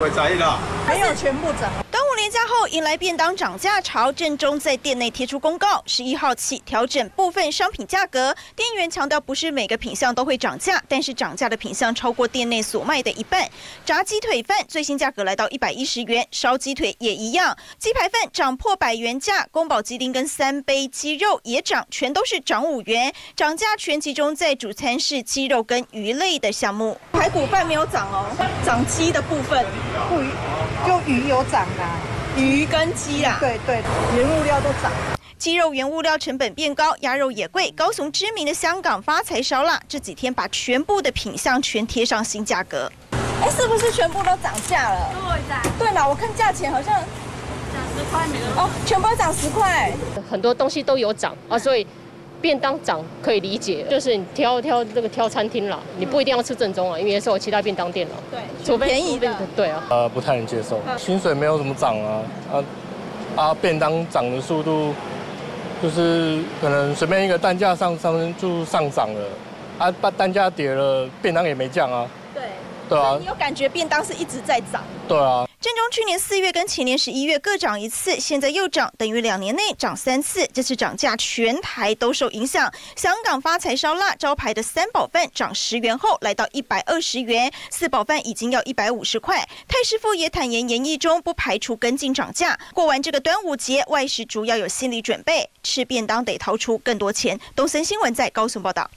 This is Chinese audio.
会在意的，没有全部整。端午连假后迎来便当涨价潮，正中在店内贴出公告，十一号起调整部分商品价格。店员强调，不是每个品项都会涨价，但是涨价的品项超过店内所卖的一半。炸鸡腿饭最新价格来到一百一十元，烧鸡腿也一样。鸡排饭涨破百元价，宫保鸡丁跟三杯鸡肉也涨，全都是涨五元。涨价全集中在主餐是鸡肉跟鱼类的项目。排骨饭没有涨哦，涨鸡的部分。不鱼，就鱼有涨啦，鱼跟鸡啦，对对，原物料都涨。鸡肉原物料成本变高，鸭肉也贵。高雄知名的香港发财烧腊这几天把全部的品相全贴上新价格。哎，是不是全部都涨价了？对的对了，我看价钱好像涨十块没了。哦，全部涨十块，很多东西都有涨啊，所以。便当涨可以理解，就是你挑挑这个挑餐厅了，你不一定要吃正宗啊，因为是有其他便当店了。对，除非便宜的。对啊。呃，不太能接受，薪水没有怎么涨啊，啊啊，便当涨的速度，就是可能随便一个单价上上就上涨了，啊，单单价跌了，便当也没降啊。对。对啊。你有感觉便当是一直在涨？对啊。正中去年四月跟前年十一月各涨一次，现在又涨，等于两年内涨三次。这次涨价全台都受影响。香港发财烧腊招牌的三宝饭涨十元后来到一百二十元，四宝饭已经要一百五十块。太师傅也坦言，演绎中不排除跟进涨价。过完这个端午节，外食主要有心理准备，吃便当得掏出更多钱。东森新闻在高雄报道。